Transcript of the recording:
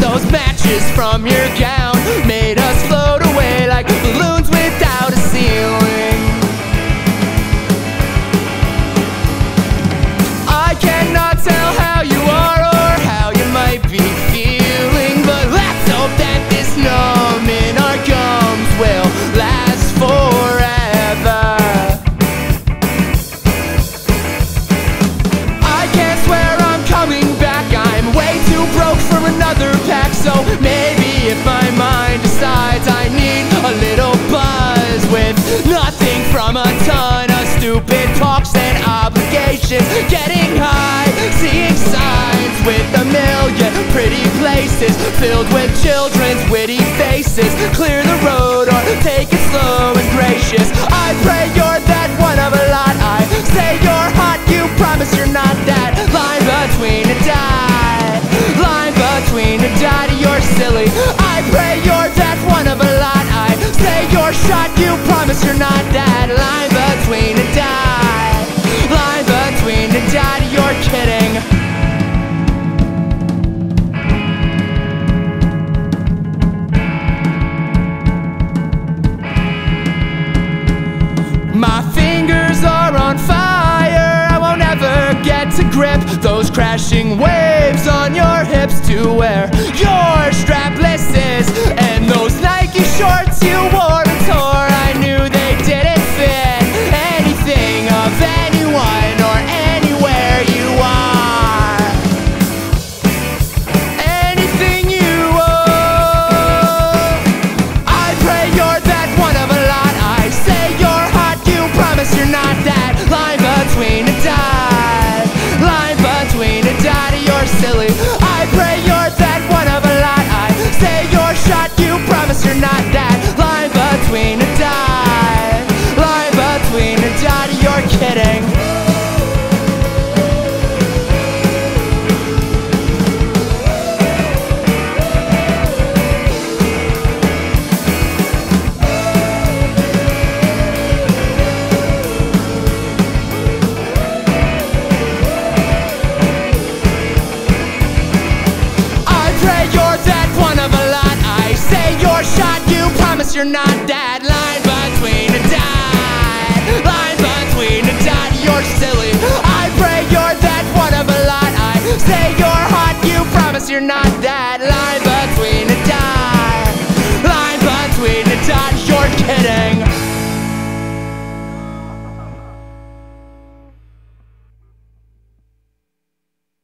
those matches from your gown. coke from another pack. So maybe if my mind decides I need a little buzz With nothing from a ton of stupid talks and obligations. Getting high, seeing signs with a million pretty places Filled with children's witty faces. Clear the road or take it slow and gracious. I pray you're that one of a lot. I that line between a die, Line between a die. you're kidding. My fingers are on fire, I won't ever get to grip those crashing waves on your hips to where you're not that lying.